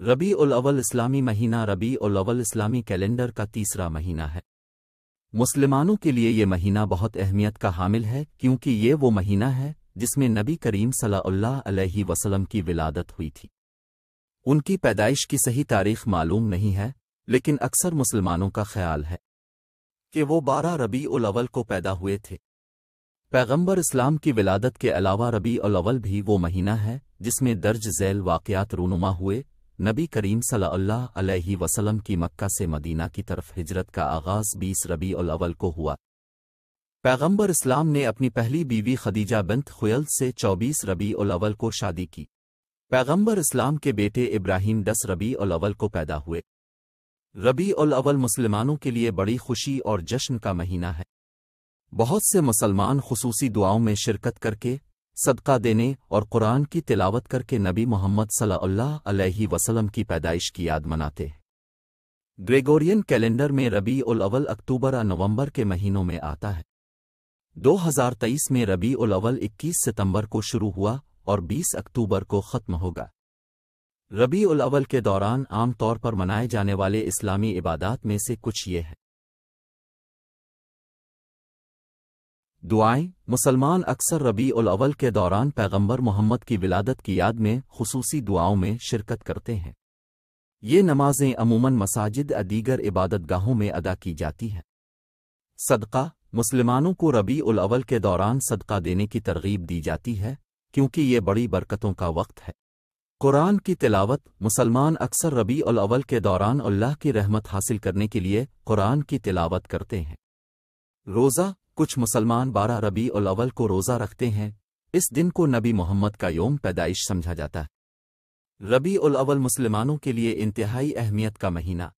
रबी उल अव्वल इस्लामी महीना रबी उल अव्वल इस्लामी कैलेंडर का तीसरा महीना है। मुसलमानों के लिए ये महीना बहुत अहमियत का हामिल है, क्योंकि ये वो महीना है, जिसमें नबी करीम अलैहि वसल्लम की विलादत हुई थी। उनकी पैदाइश की सही तारीख मालूम नहीं है, लेकिन अक्सर मुसलमानों का ख्याल है कि वो बारह रबी उल अव्वल को पैदा हुए थे। पैगंबर इस्लाम की विलादत के अलावा रबी उल भी वो महीना है, जिसमें दर्ज झैल वाकयात रूनुमा हुए नबी करीम अलैहि वसल्लम की मक्का से मदीना की तरफ़ हिजरत का आगाज़ बीस रबी अव्वल को हुआ। पैगंबर इस्लाम ने अपनी पहली बीवी खदीजा बिंत खुयल से चौबीस रबी अव्वल को शादी की। पैगंबर इस्लाम के बेटे इब्राहिम दस रबी अव्वल को पैदा हुए। रबी अव्वल मुसलमानों के लिए बड़ी खुशी और जश्न का महीना है। बहुत से मुसलमान खसूसी दुआओं में शिरकत करके सदका देने और कुरान की तिलावत करके नबी मोहम्मद सल्लल्लाहु अलैहि वसल्लम की पैदाइश की याद मनाते। ग्रेगोरियन कैलेंडर में रबी उल अव्वल अक्टूबर और नवंबर के महीनों में आता है। 2023 में रबी उल अव्वल 21 सितंबर को शुरू हुआ और 20 अक्टूबर को ख़त्म होगा। रबी उल अव्वल के दौरान आमतौर पर मनाए जाने वाले इस्लामी इबादात में से कुछ ये है। दुआएँ, मुसलमान अक्सर रबी उल अव्वल के दौरान पैगंबर मोहम्मद की विलादत की याद में खसूसी दुआओं में शिरकत करते हैं। ये नमाजें अमूमन मसाजिद अदीगर इबादत गाहों में अदा की जाती हैं। सदका, मुसलमानों को रबी उल अव्वल के दौरान सदका देने की तरगीब दी जाती है, क्योंकि ये बड़ी बरकतों का वक्त है। कुरान की तिलावत, मुसलमान अक्सर रबी उल अव्वल के दौरान अल्लाह की रहमत हासिल करने के लिए कुरान की तिलावत करते हैं। रोज़ा कुछ मुसलमान बारह रबी उल अवल को रोज़ा रखते हैं। इस दिन को नबी मोहम्मद का योम पैदाइश समझा जाता है। रबी उल अवल मुसलमानों के लिए इंतहाई अहमियत का महीना।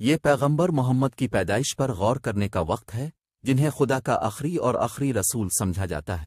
ये पैगंबर मोहम्मद की पैदाइश पर गौर करने का वक्त है, जिन्हें खुदा का आखिरी और आखिरी रसूल समझा जाता है।